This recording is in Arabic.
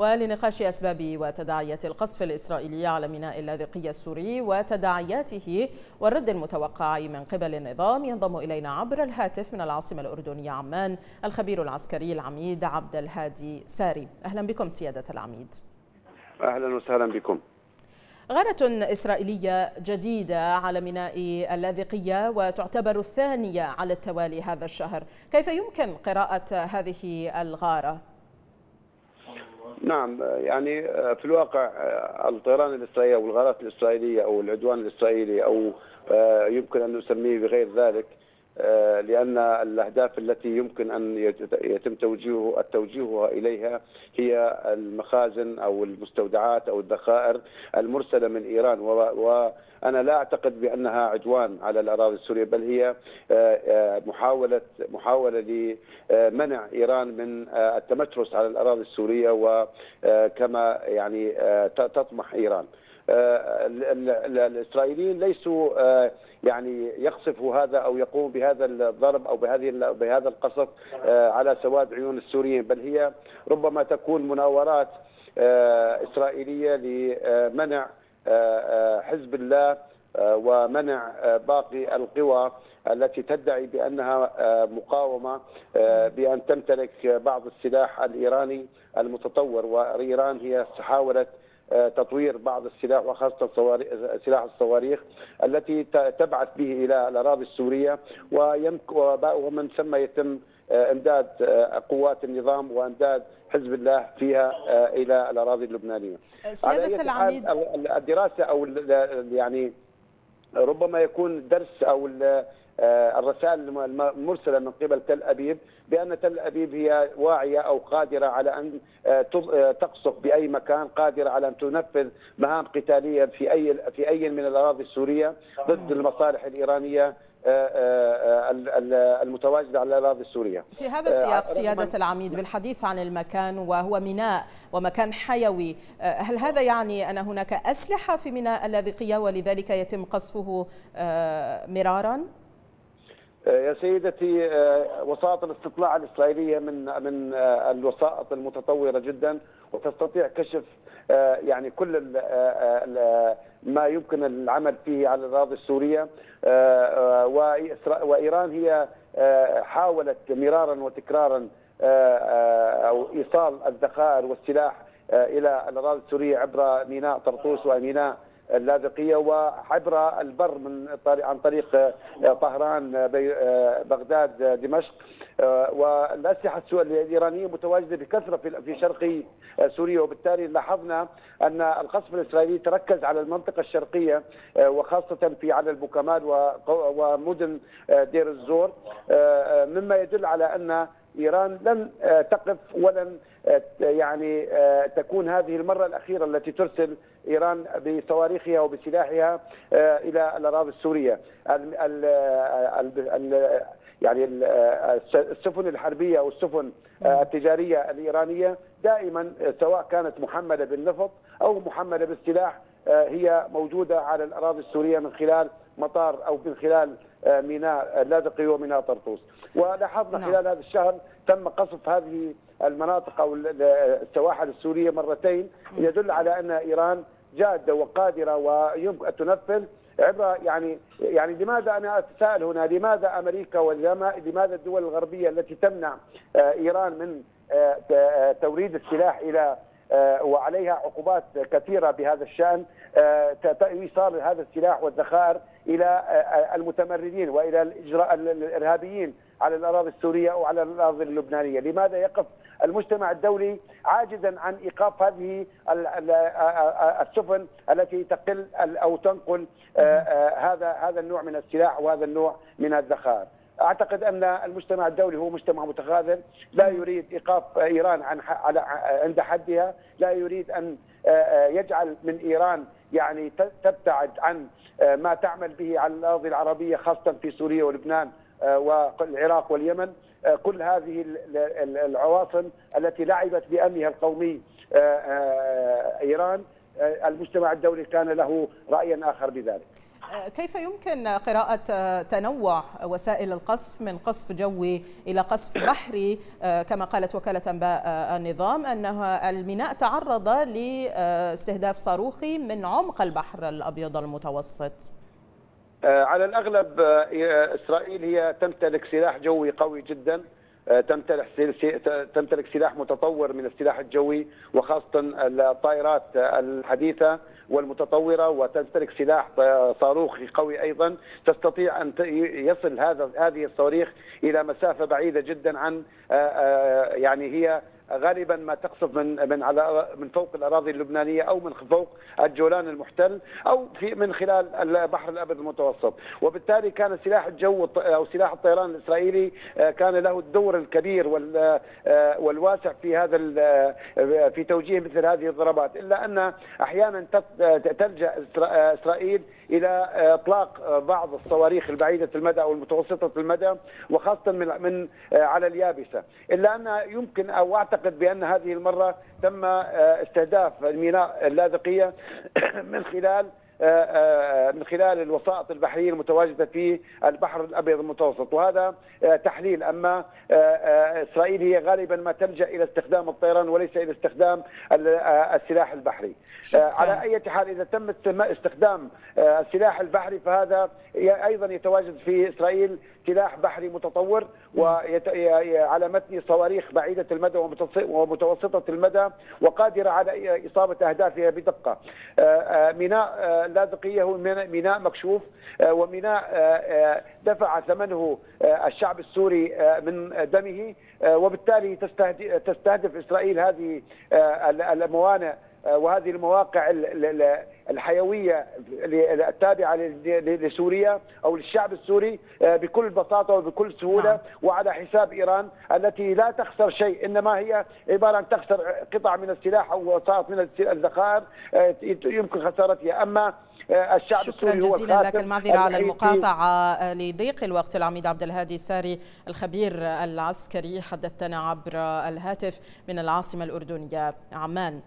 ولنقاش أسباب وتداعيات القصف الإسرائيلي على ميناء اللاذقية السوري وتداعياته والرد المتوقع من قبل النظام ينضم إلينا عبر الهاتف من العاصمة الأردنية عمان الخبير العسكري العميد عبد الهادي ساري. أهلا بكم سيادة العميد. أهلا وسهلا بكم. غارة إسرائيلية جديدة على ميناء اللاذقية وتعتبر الثانية على التوالي هذا الشهر. كيف يمكن قراءة هذه الغارة؟ نعم يعني في الواقع الطيران الإسرائيلي أو الغارات الإسرائيلية أو العدوان الإسرائيلي أو يمكن أن نسميه بغير ذلك لأن الأهداف التي يمكن أن يتم توجيه توجيهها إليها هي المخازن أو المستودعات أو الذخائر المرسلة من إيران. وأنا لا أعتقد بأنها عدوان على الأراضي السورية بل هي محاولة محاولة لمنع إيران من التمترس على الأراضي السورية وكما يعني تطمح إيران. الإسرائيليين ليسوا يعني يقصفوا هذا أو يقوم بهذا الضرب أو بهذه بهذا القصف على سواد عيون السوريين. بل هي ربما تكون مناورات إسرائيلية لمنع حزب الله ومنع باقي القوى التي تدعي بأنها مقاومة بأن تمتلك بعض السلاح الإيراني المتطور. وإيران هي حاولت تطوير بعض السلاح وخاصة سلاح الصواريخ التي تبعث به إلى الأراضي السورية ومن ثم يتم إمداد قوات النظام وإمداد حزب الله فيها إلى الأراضي اللبنانية. سيادة العميد الدراسة أو يعني ربما يكون درس أو الرسائل المرسلة من قبل تل أبيب بأن تل أبيب هي واعية أو قادرة على أن تقصف بأي مكان، قادرة على أن تنفذ مهام قتالية في أي في أي من الأراضي السورية ضد المصالح الإيرانية المتواجدة على الأراضي السورية. في هذا السياق سيادة العميد بالحديث عن المكان وهو ميناء ومكان حيوي، هل هذا يعني أن هناك أسلحة في ميناء اللاذقيه ولذلك يتم قصفه مرارا؟ يا سيدتي وسائط الاستطلاع الإسرائيلية من من الوسائط المتطورة جدا وتستطيع كشف يعني كل ما يمكن العمل فيه على الأراضي السورية. وإيران هي حاولت مرارا وتكرارا أو إيصال الذخائر والسلاح إلى الأراضي السورية عبر ميناء طرطوس وميناء اللاذقية وعبر البر من عن طريق طهران بغداد دمشق. والأسلحة الإيرانية متواجدة بكثرة في شرق سوريا. وبالتالي لاحظنا أن القصف الإسرائيلي تركز على المنطقة الشرقية وخاصة في على البوكمال ومدن دير الزور. مما يدل على أن إيران لن تقف ولن يعني تكون هذه المرة الأخيرة التي ترسل إيران بصواريخها وبسلاحها إلى الأراضي السورية. ال ال يعني السفن الحربية أو السفن التجارية الإيرانية دائما سواء كانت محملة بالنفط أو محملة بالسلاح هي موجودة على الأراضي السورية من خلال مطار أو من خلال ميناء اللاذقي وميناء طرطوس. ولاحظنا نعم. خلال هذا الشهر تم قصف هذه المناطق أو السواحل السورية مرتين يدل على أن إيران جادة وقادرة ويمكن تنفذ عبر يعني يعني لماذا أنا أتساءل هنا؟ لماذا أمريكا ولماذا الدول الغربية التي تمنع إيران من توريد السلاح إلى وعليها عقوبات كثيرة بهذا الشأن ايصال هذا السلاح والذخائر إلى المتمردين وإلى الإجراء الإرهابيين على الأراضي السورية أو على الأراضي اللبنانية، لماذا يقف المجتمع الدولي عاجزا عن إيقاف هذه السفن التي تقل أو تنقل هذا هذا النوع من السلاح وهذا النوع من الذخائر. أعتقد أن المجتمع الدولي هو مجتمع متخاذل. لا يريد إيقاف إيران عن على عند حدها، لا يريد أن يجعل من إيران يعني تبتعد عن ما تعمل به على الأراضي العربية خاصة في سوريا ولبنان والعراق واليمن. كل هذه العواصم التي لعبت بأمنها القومي إيران المجتمع الدولي كان له رأيا آخر بذلك. كيف يمكن قراءة تنوع وسائل القصف من قصف جوي إلى قصف بحري؟ كما قالت وكالة أنباء النظام أنها الميناء تعرض لاستهداف صاروخي من عمق البحر الأبيض المتوسط. على الأغلب إسرائيل هي تمتلك سلاح جوي قوي جدا. تمتلك تمتلك سلاح متطور من السلاح الجوي وخاصة الطائرات الحديثة والمتطورة وتمتلك سلاح صاروخي قوي أيضا. تستطيع أن يصل هذا هذه الصواريخ إلى مسافة بعيدة جدا عن يعني هي غالبا ما تقصف من من على من فوق الأراضي اللبنانية أو من فوق الجولان المحتل أو في من خلال البحر الأبيض المتوسط، وبالتالي كان سلاح الجو أو سلاح الطيران الإسرائيلي كان له الدور الكبير والواسع في هذا في توجيه مثل هذه الضربات، إلا أن أحيانا تلجأ إسرائيل إلى إطلاق بعض الصواريخ البعيدة المدى أو المتوسطة المدى وخاصة من من على اليابسة، إلا أن يمكن أو أعتقد بأن هذه المرة تم استهداف الميناء اللاذقية من خلال من خلال الوسائط البحرية المتواجدة في البحر الأبيض المتوسط. وهذا تحليل. أما إسرائيل هي غالبا ما تلجأ إلى استخدام الطيران وليس إلى استخدام السلاح البحري. شكرا. على أي حال إذا تم استخدام السلاح البحري فهذا أيضا يتواجد في إسرائيل سلاح بحري متطور وعلى متن صواريخ بعيدة المدى ومتوسطة المدى وقادرة على إصابة أهدافها بدقة. ميناء اللاذقية هو ميناء مكشوف وميناء دفع ثمنه الشعب السوري من دمه وبالتالي تستهدف إسرائيل هذه الموانئ. وهذه المواقع الحيوية التابعة لسوريا أو للشعب السوري بكل بساطة وبكل سهولة وعلى حساب إيران التي لا تخسر شيء إنما هي عبارة عن تخسر قطع من السلاح أو وسائط من الذخائر يمكن خسارتها. أما الشعب شكرا السوري هو جزيلا لك المعذرة على المقاطعة لضيق الوقت العميد عبد الهادي الساري الخبير العسكري حدثنا عبر الهاتف من العاصمة الأردنية عمان.